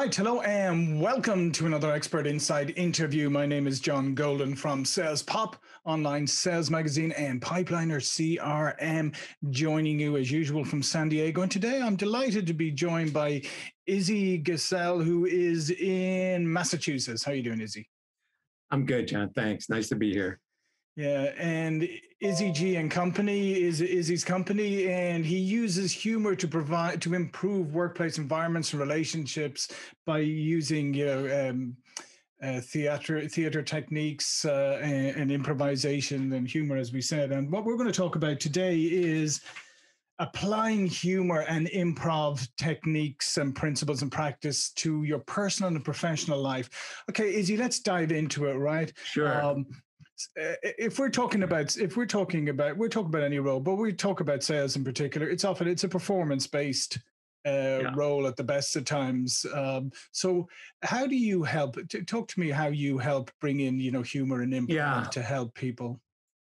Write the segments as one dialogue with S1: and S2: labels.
S1: right, hello and welcome to another Expert Insight interview. My name is John Golden from Sales Pop, online sales magazine, and Pipeliner CRM, joining you as usual from San Diego. And today I'm delighted to be joined by Izzy Gesell, who is in Massachusetts. How are you doing, Izzy?
S2: I'm good, John. Thanks. Nice to be here.
S1: Yeah, and Izzy G and Company is Izzy's company, and he uses humor to provide to improve workplace environments and relationships by using you know um, uh, theater theater techniques uh, and, and improvisation and humor, as we said. And what we're going to talk about today is applying humor and improv techniques and principles and practice to your personal and professional life. Okay, Izzy, let's dive into it, right?
S2: Sure. Um,
S1: if we're talking about if we're talking about we're talking about any role, but we talk about sales in particular, it's often it's a performance based uh, yeah. role at the best of times. Um, so, how do you help? talk to me how you help bring in you know humor and improv yeah. to help people.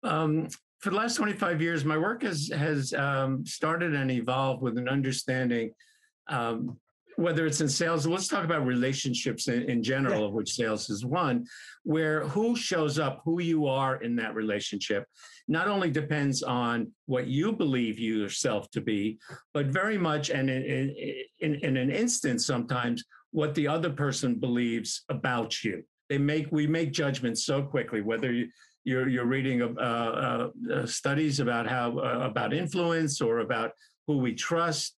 S1: Um,
S2: for the last 25 years, my work has has um, started and evolved with an understanding um, whether it's in sales, let's talk about relationships in, in general, yeah. of which sales is one, where who shows up, who you are in that relationship, not only depends on what you believe yourself to be, but very much, and in, in, in an instance, sometimes what the other person believes about you. They make we make judgments so quickly, whether you, you're you're reading uh, uh, uh, studies about how uh, about influence or about who we trust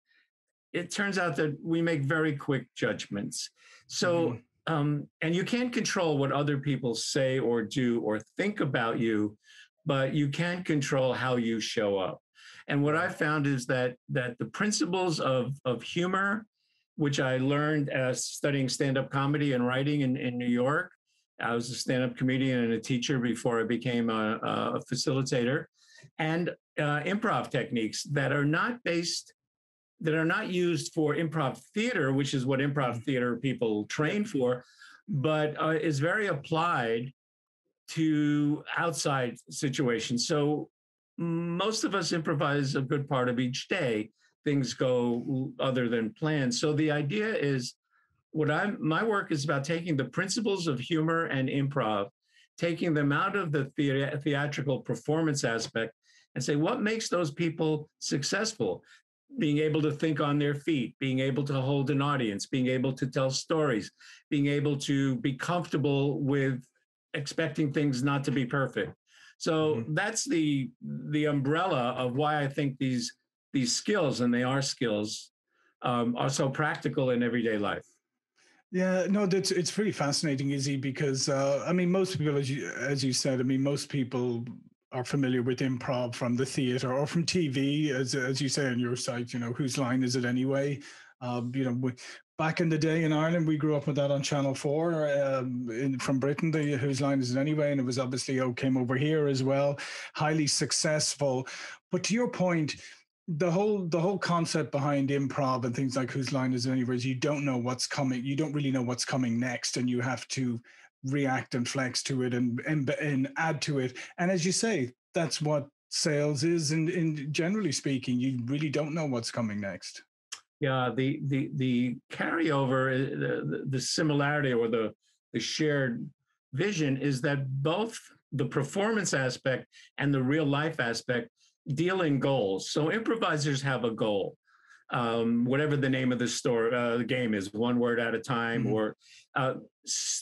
S2: it turns out that we make very quick judgments. So, mm-hmm. um, and you can't control what other people say or do or think about you, but you can control how you show up. And what I found is that that the principles of of humor, which I learned as studying stand-up comedy and writing in, in New York. I was a stand-up comedian and a teacher before I became a, a facilitator, and uh, improv techniques that are not based that are not used for improv theater, which is what improv mm-hmm. theater people train for, but uh, is very applied to outside situations. So most of us improvise a good part of each day. Things go other than planned. So the idea is what I'm my work is about taking the principles of humor and improv, taking them out of the, the theatrical performance aspect and say what makes those people successful being able to think on their feet, being able to hold an audience, being able to tell stories, being able to be comfortable with expecting things not to be perfect. So mm-hmm. that's the the umbrella of why I think these these skills, and they are skills, um, are so practical in everyday life.
S1: Yeah, no, that's it's pretty fascinating, Izzy, because uh, I mean, most people, as you as you said, I mean, most people are familiar with improv from the theater or from TV, as as you say on your site. You know, whose line is it anyway? Um, you know, we, back in the day in Ireland, we grew up with that on Channel Four um, in, from Britain. The whose line is it anyway? And it was obviously oh came over here as well, highly successful. But to your point, the whole the whole concept behind improv and things like whose line is it anyway is you don't know what's coming. You don't really know what's coming next, and you have to react and flex to it and, and and add to it. And as you say, that's what sales is. And, and generally speaking, you really don't know what's coming next.
S2: Yeah, the the the carryover, uh, the the similarity or the the shared vision is that both the performance aspect and the real life aspect deal in goals. So improvisers have a goal um, whatever the name of the store uh, the game is, one word at a time, mm-hmm. or uh,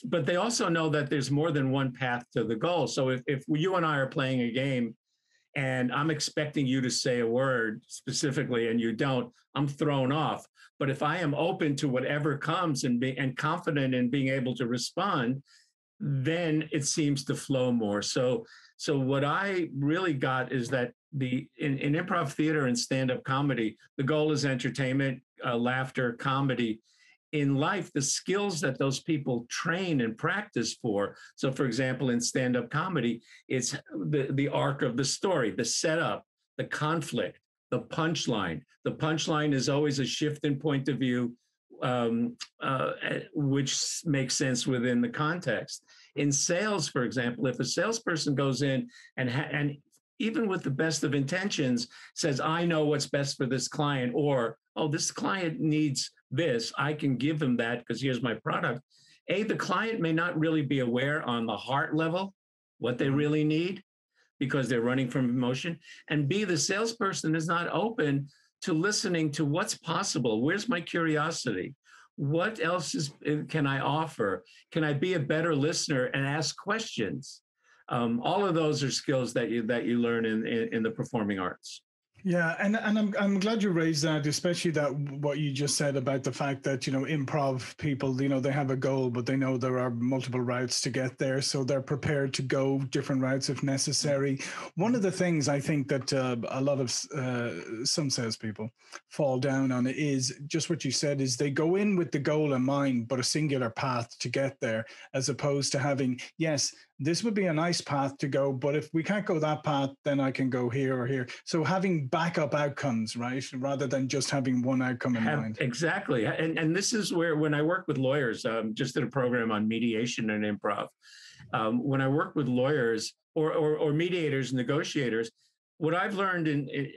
S2: but they also know that there's more than one path to the goal. So if, if you and I are playing a game and I'm expecting you to say a word specifically and you don't, I'm thrown off. But if I am open to whatever comes and be and confident in being able to respond, then it seems to flow more. So so what I really got is that the in, in improv theater and stand-up comedy, the goal is entertainment, uh, laughter, comedy. In life, the skills that those people train and practice for. So, for example, in stand-up comedy, it's the, the arc of the story, the setup, the conflict, the punchline. The punchline is always a shift in point of view, um, uh, which makes sense within the context. In sales, for example, if a salesperson goes in and ha- and even with the best of intentions, says, I know what's best for this client, or, oh, this client needs this. I can give him that because here's my product. A, the client may not really be aware on the heart level what they mm-hmm. really need because they're running from emotion. And B, the salesperson is not open to listening to what's possible. Where's my curiosity? What else is, uh, can I offer? Can I be a better listener and ask questions? Um, all of those are skills that you that you learn in, in, in the performing arts.
S1: Yeah, and and I'm I'm glad you raised that, especially that what you just said about the fact that you know improv people, you know, they have a goal, but they know there are multiple routes to get there, so they're prepared to go different routes if necessary. One of the things I think that uh, a lot of uh, some salespeople fall down on is just what you said: is they go in with the goal in mind, but a singular path to get there, as opposed to having yes, this would be a nice path to go, but if we can't go that path, then I can go here or here. So having backup outcomes, right, rather than just having one outcome in Have, mind.
S2: Exactly, and and this is where when I work with lawyers, um, just did a program on mediation and improv. Um, when I work with lawyers or, or or mediators, negotiators, what I've learned in, in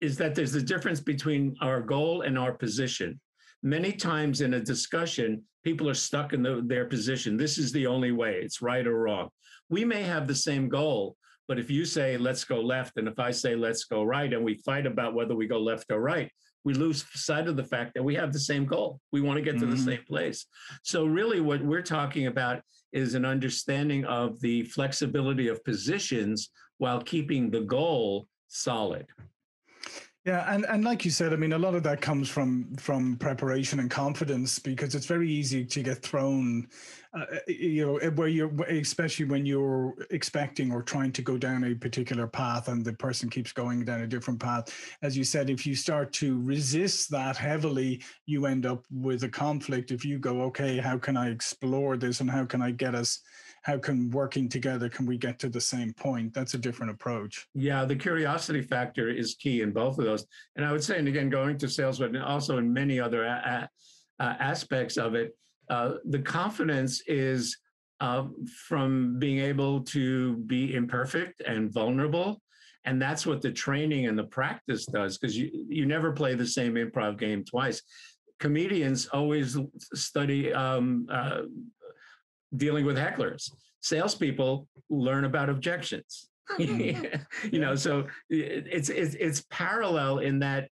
S2: is that there's a difference between our goal and our position. Many times in a discussion, people are stuck in the, their position. This is the only way, it's right or wrong. We may have the same goal, but if you say, let's go left, and if I say, let's go right, and we fight about whether we go left or right, we lose sight of the fact that we have the same goal. We want to get to mm-hmm. the same place. So, really, what we're talking about is an understanding of the flexibility of positions while keeping the goal solid.
S1: Yeah, and, and like you said, I mean, a lot of that comes from from preparation and confidence because it's very easy to get thrown, uh, you know, where you're especially when you're expecting or trying to go down a particular path and the person keeps going down a different path. As you said, if you start to resist that heavily, you end up with a conflict. If you go, okay, how can I explore this and how can I get us how can working together can we get to the same point? That's a different approach.
S2: Yeah the curiosity factor is key in both of those. And i would say and again going to sales but also in many other a- a- aspects of it uh, the confidence is uh, from being able to be imperfect and vulnerable. And that's what the training and the practice does because you, you never play the same improv game twice. Comedians always study um, uh, dealing with hecklers. Salespeople learn about objections. you know, so it's it's it's parallel in that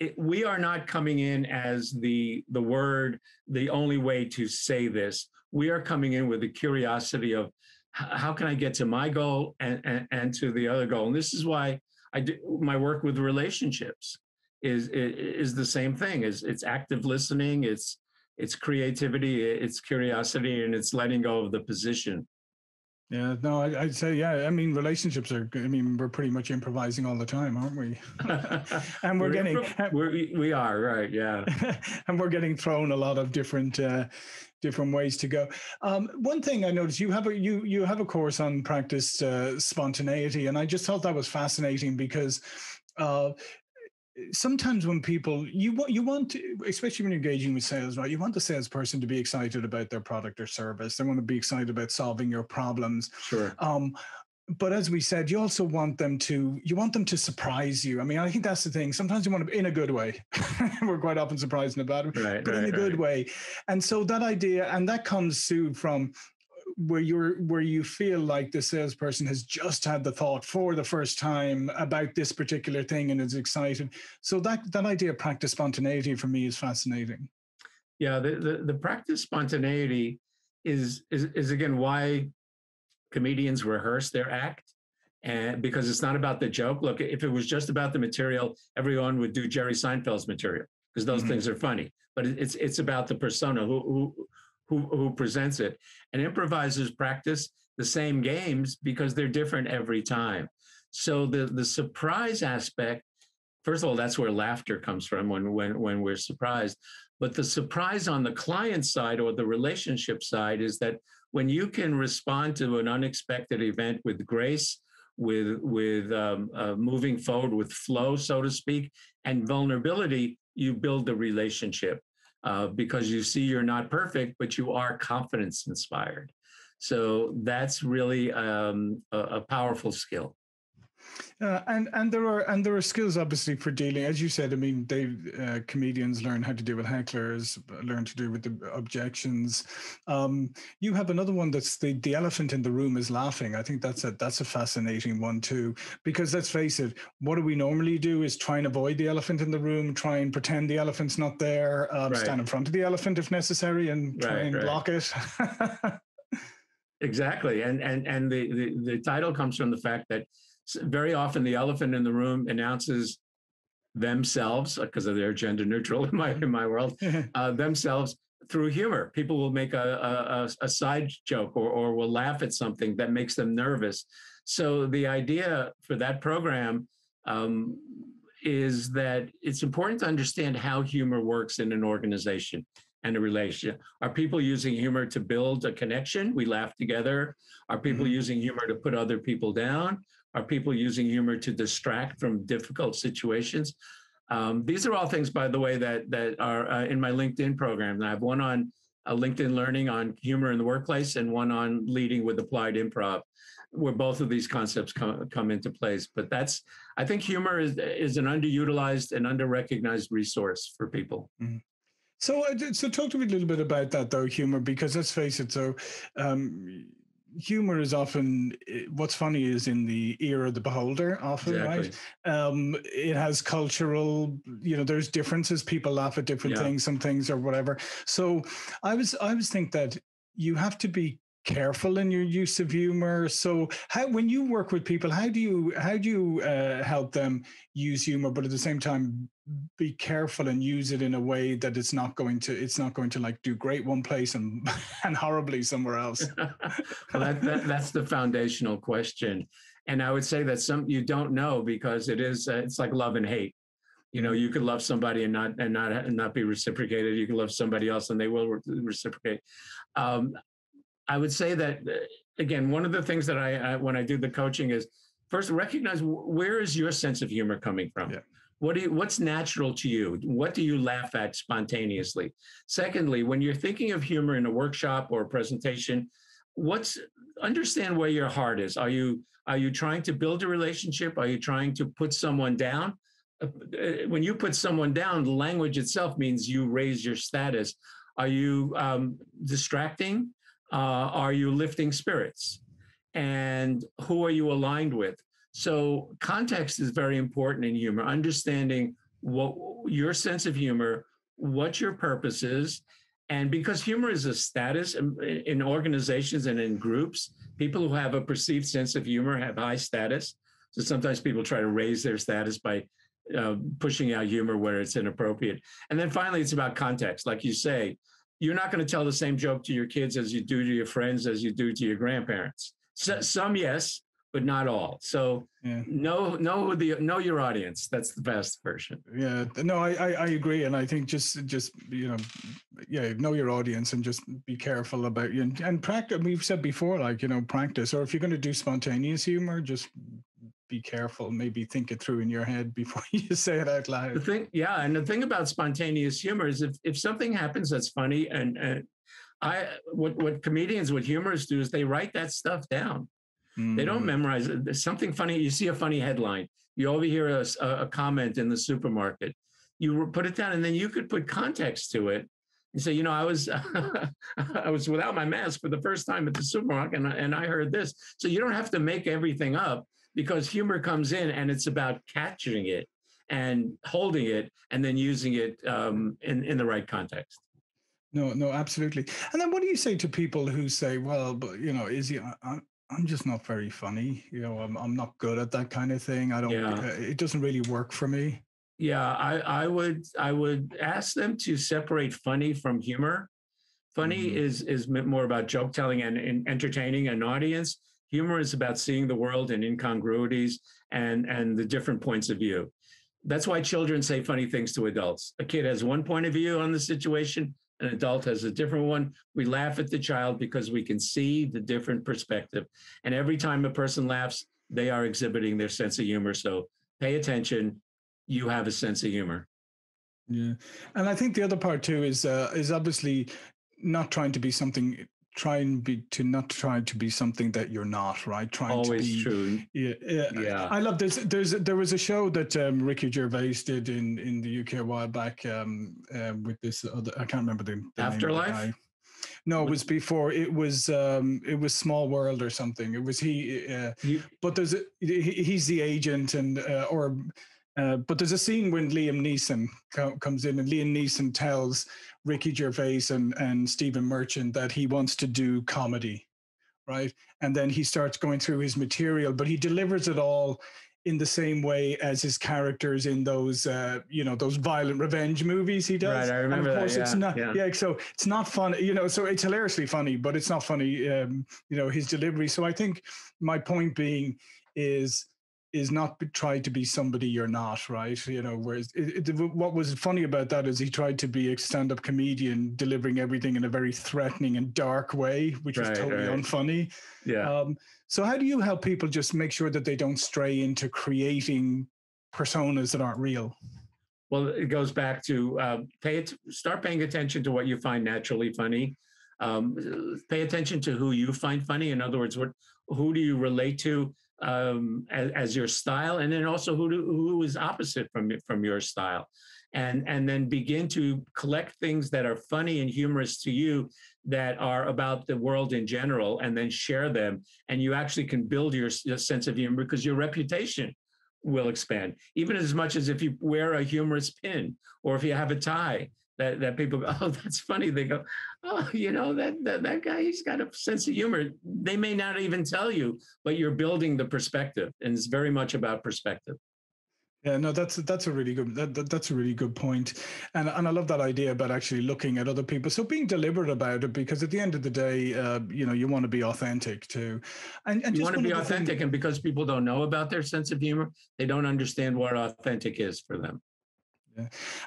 S2: it, we are not coming in as the the word the only way to say this. We are coming in with the curiosity of how can I get to my goal and, and, and to the other goal. And this is why I do my work with relationships is is the same thing. Is it's active listening. It's it's creativity, it's curiosity, and it's letting go of the position.
S1: Yeah, no, I, would say, yeah. I mean, relationships are. I mean, we're pretty much improvising all the time, aren't we? and we're, we're getting.
S2: We're, we are right, yeah.
S1: and we're getting thrown a lot of different, uh, different ways to go. Um, one thing I noticed, you have a you you have a course on practice uh, spontaneity, and I just thought that was fascinating because. Uh, sometimes when people you want you want to, especially when you're engaging with sales right you want the salesperson to be excited about their product or service. They want to be excited about solving your problems.
S2: Sure.
S1: Um but as we said you also want them to you want them to surprise you. I mean i think that's the thing. Sometimes you want to be in a good way. We're quite often surprising about it
S2: right,
S1: but
S2: right,
S1: in a good
S2: right.
S1: way. And so that idea and that comes to from where you're where you feel like the salesperson has just had the thought for the first time about this particular thing and is excited. So that that idea of practice spontaneity for me is fascinating.
S2: Yeah the the, the practice spontaneity is, is is again why comedians rehearse their act and because it's not about the joke. Look if it was just about the material everyone would do jerry seinfeld's material because those mm-hmm. things are funny. But it's it's about the persona who, who who, who presents it. And improvisers practice the same games because they're different every time. So the, the surprise aspect, first of all, that's where laughter comes from when, when, when we're surprised. But the surprise on the client side or the relationship side is that when you can respond to an unexpected event with grace, with with um, uh, moving forward with flow, so to speak, and vulnerability, you build the relationship uh, because you see you're not perfect, but you are confidence inspired. So that's really um, a, a, powerful skill.
S1: Uh, and and there are and there are skills obviously for dealing, as you said. I mean, they uh, comedians learn how to deal with hecklers, learn to deal with the objections. Um, you have another one that's the the elephant in the room is laughing. I think that's a that's a fascinating one too, because let's face it, what do we normally do is try and avoid the elephant in the room, try and pretend the elephant's not there, um, right. stand in front of the elephant if necessary, and try right, and right. block it.
S2: exactly, and and and the, the the title comes from the fact that very often the elephant in the room announces themselves because of their gender neutral in my in my world uh, themselves through humor. People will make a, a, a side joke or, or will laugh at something that makes them nervous. So the idea for that program um, is that it's important to understand how humor works in an organization and a relationship. Are people using humor to build a connection? We laugh together. Are people mm-hmm. using humor to put other people down? Are people using humor to distract from difficult situations? Um, these are all things, by the way, that that are uh, in my LinkedIn program. I have one on uh, LinkedIn Learning on humor in the workplace, and one on leading with applied improv, where both of these concepts come come into place. But that's, I think, humor is is an underutilized and underrecognized resource for people. Mm-hmm.
S1: So, uh, so talk to me a little bit about that, though, humor, because let's face it. So, um, humor is often what's funny is in the ear of the beholder often exactly. right um it has cultural you know there's differences people laugh at different yeah. things some things or whatever so i was i was think that you have to be careful in your use of humor so how when you work with people how do you how do you uh, help them use humor but at the same time be careful and use it in a way that it's not going to it's not going to like do great one place and and horribly somewhere else.
S2: Well, that, that, that's the foundational question. And i would say that some you don't know because it is uh, it's like love and hate. You know you could love somebody and not and not and not be reciprocated. You can love somebody else and they will re- reciprocate. Um, I would say that uh, again, one of the things that I, I when I do the coaching is first recognize where is your sense of humor coming from. Yeah. What do you, what's natural to you? What do you laugh at spontaneously? Secondly, when you're thinking of humor in a workshop or a presentation, what's understand where your heart is. Are you are you trying to build a relationship? Are you trying to put someone down? Uh, uh, when you put someone down, the language itself means you raise your status. Are you um, distracting? uh, are you lifting spirits? And who are you aligned with? So, context is very important in humor, understanding what your sense of humor, what your purpose is. And because humor is a status in, organizations and in groups, people who have a perceived sense of humor have high status. So sometimes people try to raise their status by uh, pushing out humor where it's inappropriate. And then finally, it's about context. Like you say, you're not going to tell the same joke to your kids as you do to your friends as you do to your grandparents. So, some yes, but not all. So yeah. know know the know your audience. That's the best version.
S1: Yeah, no, I, I, I agree, and I think just just you know, yeah, know your audience and just be careful about you and, and practice. We've said before, like you know, practice. Or if you're going to do spontaneous humor, just be careful. Maybe think it through in your head before you say it out loud.
S2: The thing, yeah, and the thing about spontaneous humor is if if something happens that's funny, and, and I what what comedians, what humorists do is they write that stuff down. Mm. They don't mm. memorize it. There's something funny. You see a funny headline. You overhear a, a comment in the supermarket. You put it down, and then you could put context to it and say, you know, I was I was without my mask for the first time at the supermarket, and, and I heard this. So you don't have to make everything up because humor comes in and it's about catching it and holding it and then using it um, in, in the right context.
S1: No, no, absolutely. And then what do you say to people who say, well, but you know, Izzy, I, I'm just not very funny. You know, I'm, I'm not good at that kind of thing. I don't, yeah. It doesn't really work for me.
S2: Yeah, I, I would, I would ask them to separate funny from humor. Funny mm-hmm. is, is more about joke telling and, and entertaining an audience Humor is about seeing the world in incongruities and, and the different points of view. That's why children say funny things to adults. A kid has one point of view on the situation, an adult has a different one. We laugh at the child because we can see the different perspective. And every time a person laughs, they are exhibiting their sense of humor. So pay attention. You have a sense of humor.
S1: Yeah, and I think the other part too is uh, is obviously not trying to be something try and be to not try to be something that you're not, right? Trying
S2: Always
S1: to be
S2: true.
S1: Yeah, yeah,
S2: Yeah.
S1: I love this. There's there was a show that um, Ricky Gervais did in in the UK a while back um, uh, with this other. I can't remember the, the name of the
S2: Afterlife?
S1: No, it was before. It was um, it was Small World or something. It was he. Uh,
S2: You,
S1: but there's a, he, he's the agent and uh, or uh, but there's a scene when Liam Neeson co- comes in and Liam Neeson tells Ricky Gervais and and Stephen Merchant that he wants to do comedy, right? And then he starts going through his material, but he delivers it all in the same way as his characters in those uh, you know those violent revenge movies he does.
S2: Right, I
S1: and
S2: remember
S1: of
S2: that,
S1: course it's
S2: yeah,
S1: not
S2: yeah.
S1: yeah. So it's not funny, you know. So it's hilariously funny, but it's not funny. Um, you know his delivery. So I think my point being is is not be- try to be somebody you're not, right? You know, whereas it, it, what was funny about that is he tried to be a stand-up comedian, delivering everything in a very threatening and dark way, which was totally
S2: right.
S1: unfunny.
S2: yeah.
S1: Um, so how do you help people just make sure that they don't stray into creating personas that aren't real?
S2: Well, it goes back to uh, pay it, start paying attention to what you find naturally funny. Um, pay attention to who you find funny. In other words, what who do you relate to um, as, as your style, and then also who do, who is opposite from from your style, and and then begin to collect things that are funny and humorous to you that are about the world in general, and then share them. And you actually can build your, your sense of humor because your reputation will expand, even as much as if you wear a humorous pin or if you have a tie. That, that people go, oh, that's funny. They go, oh, you know, that, that that guy, he's got a sense of humor. They may not even tell you, but you're building the perspective, and it's very much about perspective.
S1: Yeah, no, that's that's a really good that, that that's a really good point, and and I love that idea about actually looking at other people. So being deliberate about it, because at the end of the day, uh, you know, you want to be authentic too, and and
S2: You want to be
S1: other thing-
S2: authentic, and because people don't know about their sense of humor, they don't understand what authentic is for them.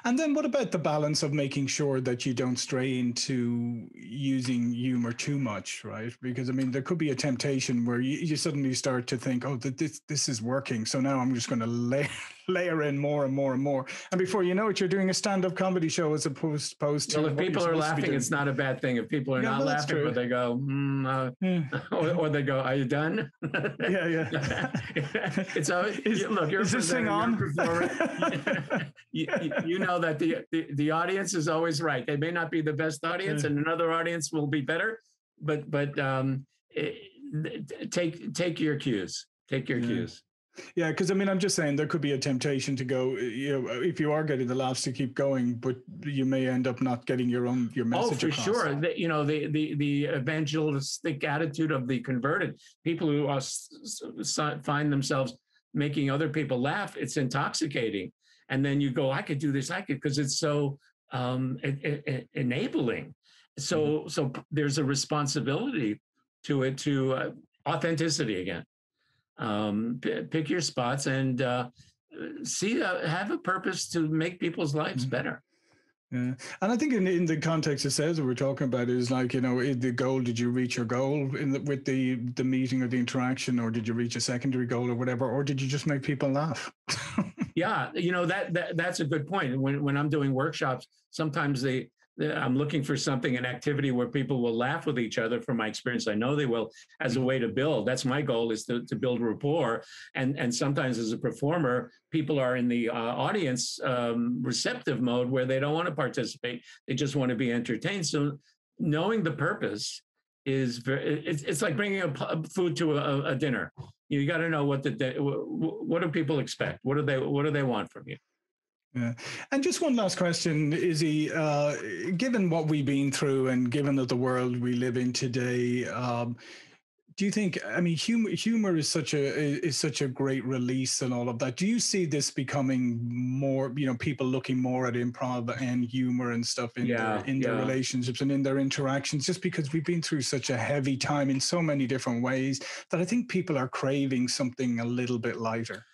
S1: And then what about the balance of making sure that you don't stray into using humor too much, right? Because I mean, there could be a temptation where you, you suddenly start to think, oh, th- this this is working, so now I'm just going to lay, layer in more and more and more, and before you know it, you're doing a stand-up comedy show as opposed, opposed to.
S2: Well, if people are
S1: supposed to be
S2: laughing, it's not a bad thing. If people are
S1: Yeah,
S2: not laughing,
S1: true.
S2: but they go, mm, uh,
S1: Yeah.
S2: or, or they go, "Are you done?"
S1: Yeah, yeah.
S2: it's always
S1: Is-
S2: you- look. You're
S1: is this thing
S2: presenter, you're a
S1: on?
S2: you, you- know that the, the the audience is always right. They may not be the best audience,
S1: Yeah.
S2: and another audience will be better. But but um, eh, take take your cues. Take your cues.
S1: Yeah, because I mean, I'm just saying there could be a temptation to go. You know, if you are getting the laughs to keep going, but you may end up not getting your own your
S2: Oh,
S1: message
S2: for
S1: across.
S2: sure. The, you know, the, the, the evangelistic attitude of the converted people who are, find themselves making other people laugh, it's intoxicating. And then you go, I could do this, I could, because it's so um, e- e- enabling. So, so there's a responsibility to it, to uh, authenticity again. Um, p- pick your spots and uh, see, uh, have a purpose to make people's lives
S1: Mhm.
S2: better.
S1: Yeah, and I think in in the context of sales that we're talking about is like you know the goal. Did you reach your goal in the, with the the meeting or the interaction, or did you reach a secondary goal or whatever, or did you just make people laugh?
S2: Yeah, you know that, that that's a good point. When when I'm doing workshops, sometimes they I'm looking for something, an activity where people will laugh with each other. From my experience, I know they will, as a way to build. That's my goal is to, to build rapport. And and sometimes as a performer, people are in the uh, audience um, receptive mode where they don't want to participate. They just want to be entertained. So knowing the purpose is very. It's, it's like bringing a food to a, a dinner you got to know what the di- wh- wh- what do people expect what do they what do they want from you
S1: Yeah. And just one last question, Izzy. Uh, given what we've been through and given that the world we live in today, um, do you think? I mean, humor, humor is such a is such a great release and all of that. Do you see this becoming more? You know, people looking more at improv and humor and stuff in
S2: Yeah,
S1: their in their relationships and in their interactions, just because we've been through such a heavy time in so many different ways that I think people are craving something a little bit lighter.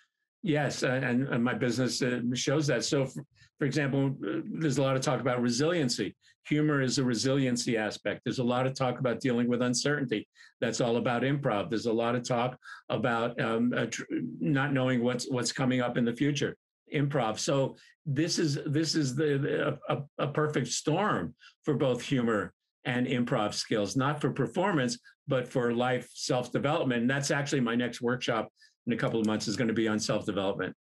S2: Yes and, and my business uh, shows that. So for, for example uh, there's a lot of talk about resiliency. Humor is a resiliency aspect. There's a lot of talk about dealing with uncertainty. That's all about improv. There's a lot of talk about um, tr- not knowing what's what's coming up in the future. Improv. So this is this is the, the a, a, a perfect storm for both humor and improv skills, not for performance, but for life self development. And that's actually my next workshop in a couple of months is going to be on self development.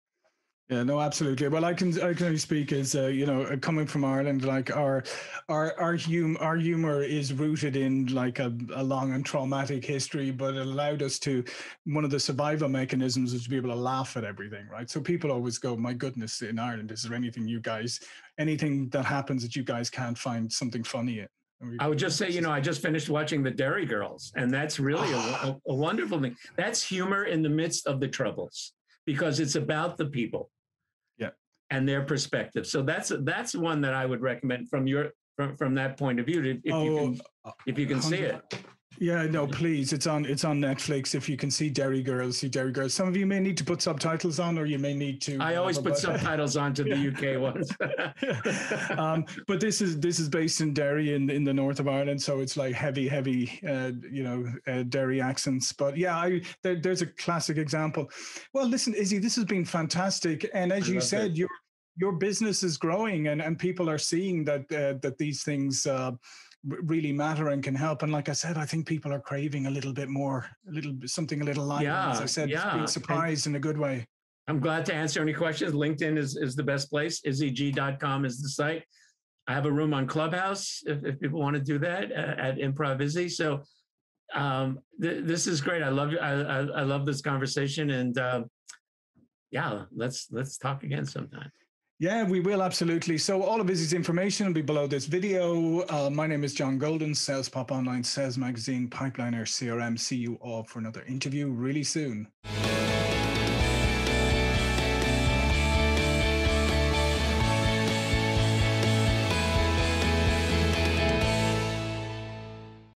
S1: Yeah, no, absolutely. Well, I can I can only speak as uh, you know, coming from Ireland, like our our our hum our humor is rooted in like a, a long and traumatic history, but it allowed us to one of the survival mechanisms is to be able to laugh at everything, right? So people always go, "My goodness, in Ireland, is there anything you guys, anything that happens that you guys can't find something funny in?"
S2: I would just say, you know, I just finished watching the Derry Girls, and that's really a, a, wonderful thing. That's humor in the midst of the troubles because it's about the people yeah, and their perspective. So that's that's one that I would recommend from your from from that point of view. If, if oh, you can uh, if you can see it.
S1: Yeah, no, please. It's on it's on Netflix. If you can see Derry Girls, see Derry Girls. Some of you may need to put subtitles on, or you may need to.
S2: I always put subtitles on to the UK ones.
S1: um, but this is this is based in Derry in in the north of Ireland, so it's like heavy, heavy, uh, you know, uh, Derry accents. But yeah, I, there, there's a classic example. Well, listen, Izzy, this has been fantastic, and as I you said, your your business is growing, and and people are seeing that uh, that these things. Uh, really matter and can help. And like I said, I think people are craving a little bit more, a little something a little lighter. Yeah, As I said, yeah. being surprised and, in a good way.
S2: I'm glad to answer any questions. LinkedIn is, is the best place. IzzyG.com is the site. I have a room on Clubhouse if, if people want to do that uh, at Improv Izzy. So um, th- this is great. I love I, I, I love this conversation, and uh, yeah, let's let's talk again sometime.
S1: Yeah, we will absolutely. So all of his information will be below this video. Uh, my name is John Golden, Sales Pop Online Sales Magazine, Pipeliner CRM. See you all for another interview really soon.